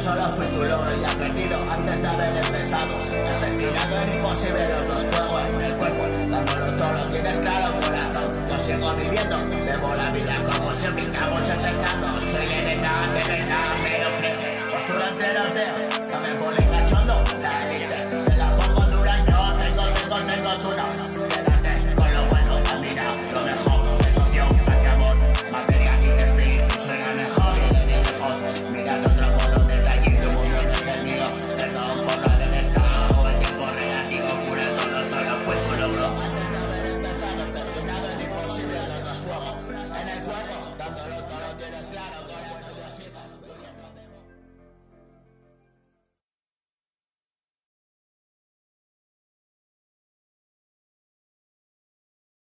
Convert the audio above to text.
Solo fui tu logro ya perdido antes de haber empezado. Empecinado en imposible los dos fuegos en el cuerpo, dándolo todo, lo tienes claro corazón. Yo sigo viviendo, debo la vida como verdad, me lo creo. out, oh Lord.